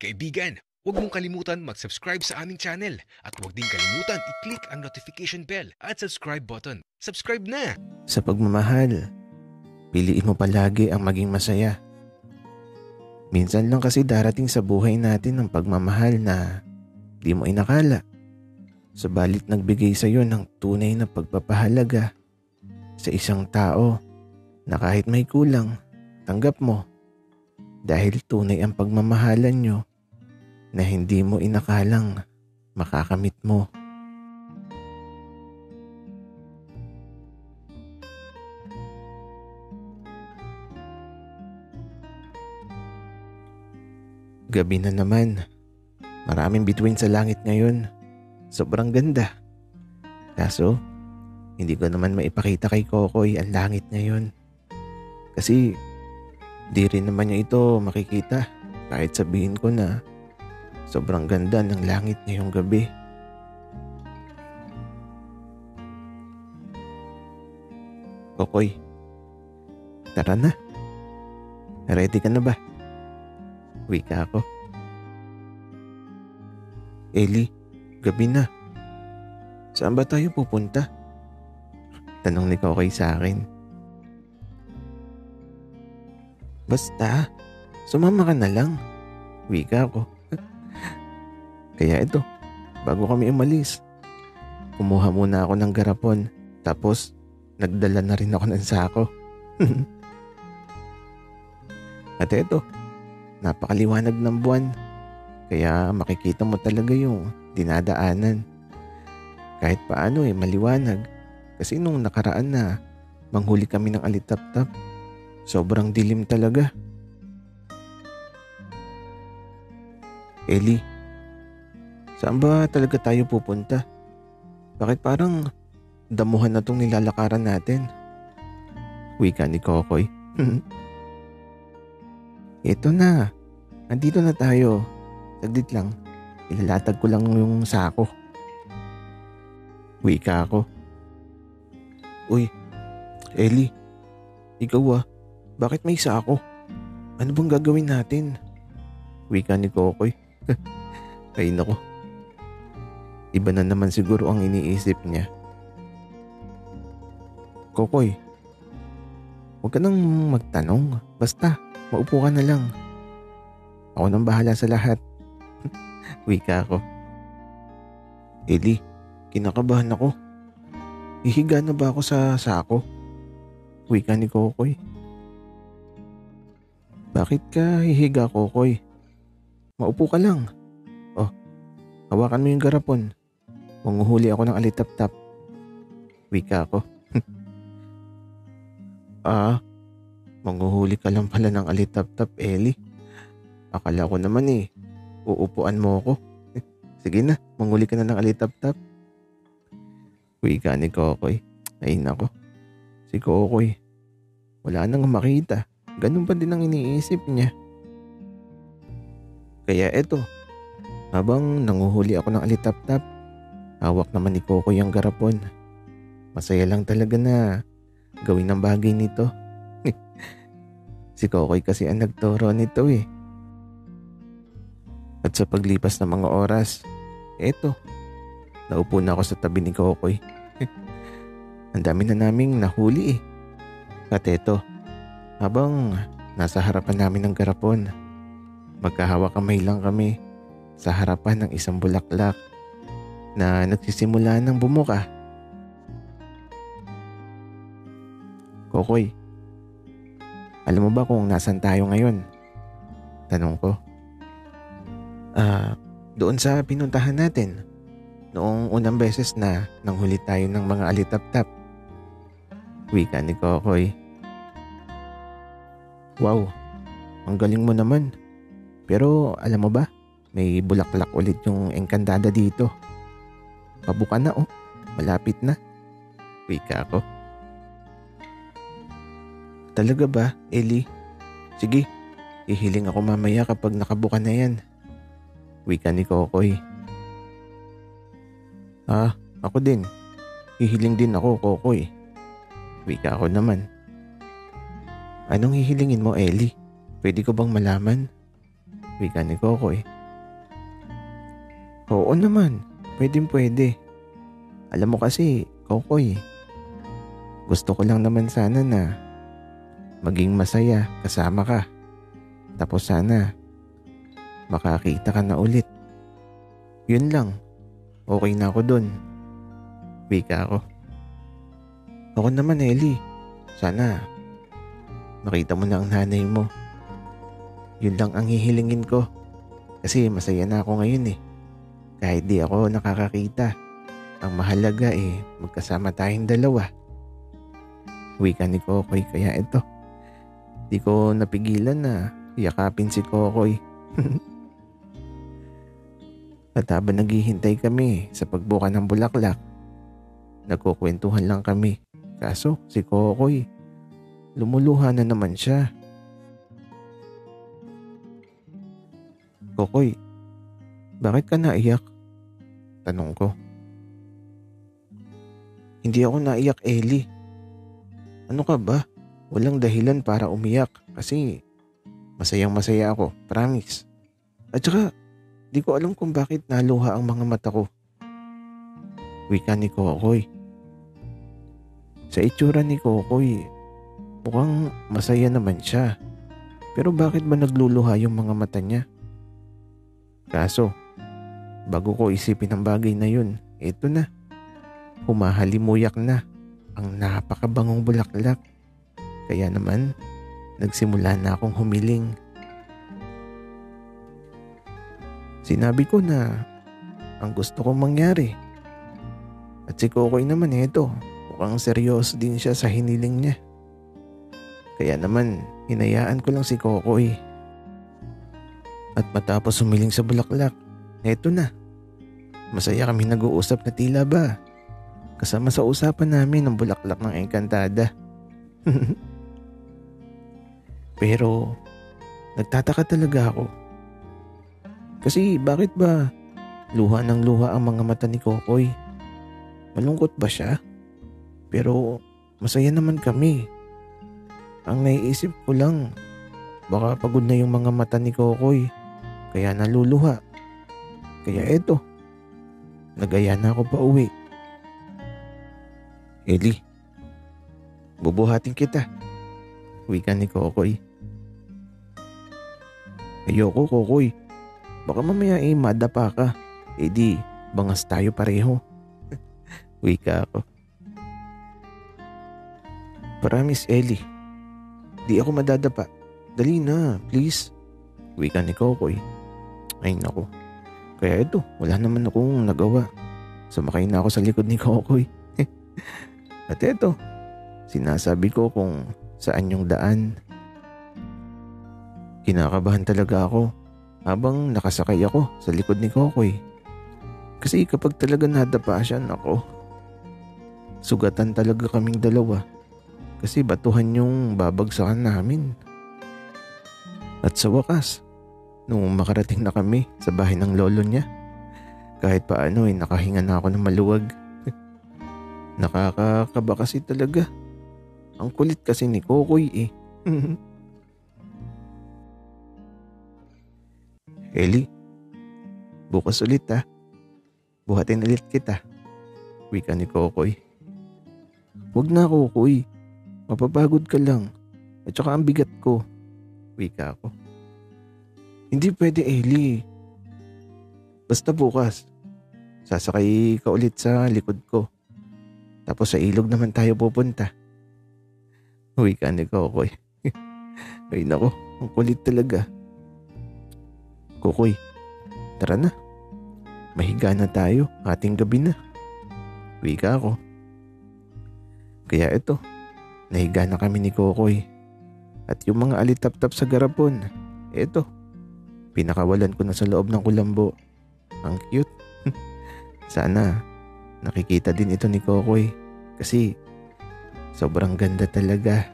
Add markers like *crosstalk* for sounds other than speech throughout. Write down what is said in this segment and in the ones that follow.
Kaibigan, huwag mong kalimutan mag-subscribe sa aming channel at huwag din kalimutan i-click ang notification bell at subscribe button. Subscribe na! Sa pagmamahal, piliin mo palagi ang maging masaya. Minsan lang kasi darating sa buhay natin ang pagmamahal na di mo inakala. Subalit nagbigay sa iyo ng tunay na pagpapahalaga sa isang tao na kahit may kulang, tanggap mo. Dahil tunay ang pagmamahalan nyo na hindi mo inakalang makakamit mo. Gabi na naman. Maraming bituin sa langit ngayon. Sobrang ganda. Kaso, hindi ko naman maipakita kay Kokoy ang langit ngayon. Kasi, di rin naman niya ito makikita kahit sabihin ko na sobrang ganda ng langit ngayong gabi. Kokoy, tara na. Ready ka na ba? Wika ako. Eli, gabi na. Saan ba tayo pupunta? Tanong ni Kokoy sa akin. Basta, sumama ka na lang. Wika ako. Kaya ito, bago kami umalis, kumuha muna ako ng garapon tapos nagdala na rin ako ng sako. *laughs* At ito, napakaliwanag ng buwan kaya makikita mo talaga yung dinadaanan. Kahit paano eh, maliwanag. Kasi nung nakaraan na manghuli kami ng alitap-tap, sobrang dilim talaga. Eli, saan ba talaga tayo pupunta? Bakit parang damuhan na tong nilalakaran natin? Wika ni Kokoy. *laughs* Ito na. Andito na tayo. Saglit lang. Ilalatag ko lang yung sako. Wika ako. Uy, Eli. Ikaw ah. Bakit may sako? Ano bang gagawin natin? Wika ni Kokoy. *laughs* Ay nako. Iba na naman siguro ang iniisip niya. Kokoy, huwag ka nang magtanong. Basta, maupo ka na lang. Ako nang bahala sa lahat. *laughs* Wika ako. Eli, kinakabahan ako. Hihiga na ba ako sa sako? Wika ni Kokoy. Bakit ka hihiga, Kokoy? Maupo ka lang. Oh, hawakan mo yung garapon. Manguhuli ako ng alitap-tap. Wika ako. *laughs* ah, manguhuli ka lang pala ng alitap-tap, Eli. Akala ko naman eh, uupuan mo ako. *laughs* Sige na, manghuli ka na ng alitap-tap. Wika ni Kokoy. Ay nako, si Kokoy. Wala nang makita. Ganun pa din ang iniisip niya. Kaya eto, habang nanguhuli ako ng alitap-tap, hawak naman ni Kokoy ang garapon. Masaya lang talaga na gawin ang bagay nito. *laughs* si Kokoy kasi ang nagturo nito eh. At sa paglipas ng mga oras, eto, naupo na ako sa tabi ni Kokoy. *laughs* ang dami na naming nahuli eh. At eto, habang nasa harapan namin ng garapon, magkahawak kamay lang kami sa harapan ng isang bulaklak na nagsisimula ng bumuka. Kokoy, alam mo ba kung nasan tayo ngayon? Tanong ko. Ah, doon sa pinuntahan natin. Noong unang beses na nanghuli tayo ng mga alitap-tap. Wika ni Kokoy. Wow, ang galing mo naman. Pero alam mo ba, may bulaklak ulit yung engkandada dito. Pabuka na oh, malapit na. Wika ako. Talaga ba, Eli? Sige, ihiling ako mamaya kapag nakabuka na yan. Wika ni Kokoy. Ah, ako din. Hihiling din ako, Kokoy. Wika ako naman. Anong hihilingin mo, Ellie? Pwede ko bang malaman? Wika ni Kokoy. Oo naman, pwedeng pwede. Alam mo kasi, Kokoy, gusto ko lang naman sana na maging masaya kasama ka. Tapos sana makakita ka na ulit. Yun lang, okay na ako dun. Wika ako. Ako naman, Ellie. Sana makita mo na ang nanay mo. Yun lang ang hihilingin ko. Kasi masaya na ako ngayon eh. Kahit di ako nakakakita. Ang mahalaga eh, magkasama tayong dalawa. Wika ni Kokoy kaya ito. Di ko napigilan na yakapin si Kokoy. *laughs* At habang naghihintay kami sa pagbuka ng bulaklak, nagkukwentuhan lang kami. Kaso si Kokoy, lumuluha na naman siya. Kokoy, bakit ka naiyak? Tanong ko. Hindi ako naiyak, Ellie. Ano ka ba? Walang dahilan para umiyak kasi masayang masaya ako, promise. At saka, di ko alam kung bakit naluha ang mga mata ko. Wika ni Kokoy. Sa itsura ni Kokoy, mukhang masaya naman siya. Pero bakit ba nagluluha yung mga mata niya? Kaso, bago ko isipin ang bagay na yun, eto na. Humahalimuyak na ang napakabangong bulaklak. Kaya naman, nagsimula na akong humiling. Sinabi ko na ang gusto kong mangyari. At si Kokoy naman ito, mukhang seryoso din siya sa hiniling niya. Kaya naman, hinayaan ko lang si Kokoy. At matapos humiling sa bulaklak, eto na. Masaya kami nag-uusap na tila ba Kasama sa usapan namin ang bulaklak ng engkantada. *laughs* Pero nagtataka talaga ako. Kasi bakit ba luha ng luha ang mga mata ni Kokoy? Malungkot ba siya? Pero masaya naman kami. Ang naiisip ko lang, baka pagod na yung mga mata ni Kokoy. Kaya naluluha. Kaya eto, nagaya na ako pa uwi. Eli, bubuhatin kita. Wika ni Kokoy. Ayoko, Kokoy. Baka mamaya eh, madapa ka. E di, bangas tayo pareho. *laughs* Wika ako. Promise, Eli. Di ako madadapa. Dali na, please. Wika ni Kokoy. Ay nako. Kaya ito, wala naman akong nagawa. Sumakay na ako sa likod ni Kokoy. *laughs* At eto, sinasabi ko kung saan yung daan. Kinakabahan talaga ako habang nakasakay ako sa likod ni Kokoy. Kasi kapag talaga nadapa siya, nako. Sugatan talaga kaming dalawa. Kasi batuhan yung babagsakan namin. At sa wakas, nung makarating na kami sa bahay ng lolo niya, kahit paano ay nakahinga na ako ng maluwag. *laughs* Nakakakaba kasi talaga. Ang kulit kasi ni Kokoy eh. *laughs* Eli, bukas ulit ha. Buhatin ulit kita. Wika ni Kokoy. Huwag na Kokoy. Mapapagod ka lang. At saka ang bigat ko. Wika ako. Hindi pwede Eli. Basta bukas. Sasakay ka ulit sa likod ko. Tapos sa ilog naman tayo pupunta. Uy ka ni Kokoy. *laughs* Ay nako, ang kulit talaga. Kokoy, tara na. Mahiga na tayo, ating gabi na. Uwi ka ako. Kaya ito, nahiga na kami ni Kokoy. At yung mga alitap-tap sa garapon, eto, pinakawalan ko na sa loob ng kulambo. Ang cute. *laughs* Sana nakikita din ito ni Kokoy kasi sobrang ganda talaga.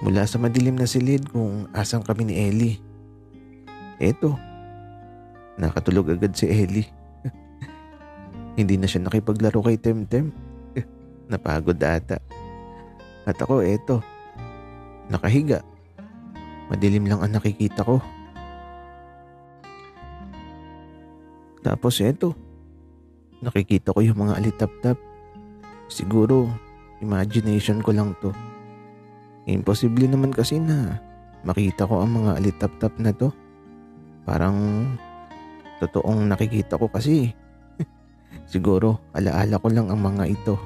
Mula sa madilim na silid kung asang kami ni Ellie. Eto, nakatulog agad si Ellie. Hindi na siya nakipaglaro kay Temtem. Eh, napagod ata. At ako eto, nakahiga. Madilim lang ang nakikita ko. Tapos eto, nakikita ko yung mga alitap-tap. Siguro, imagination ko lang to. Imposible naman kasi na makita ko ang mga alitap-tap na to. Parang totoong nakikita ko kasi. Siguro, alaala ko lang ang mga ito.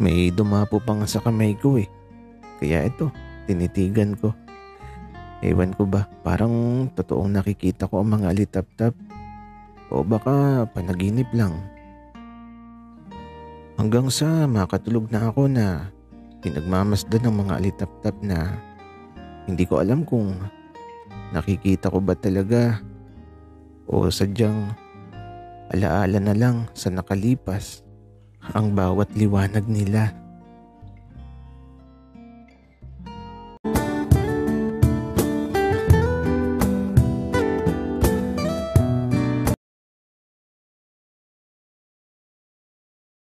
May dumapo pa nga sa kamay ko eh. Kaya ito, tinitigan ko. Ewan ko ba, parang totoong nakikita ko ang mga alitap-tap. O baka panaginip lang. Hanggang sa makatulog na ako na pinagmamasdan ng mga alitap-tap na hindi ko alam kung nakikita ko ba talaga o sadyang alaala na lang sa nakalipas ang bawat liwanag nila.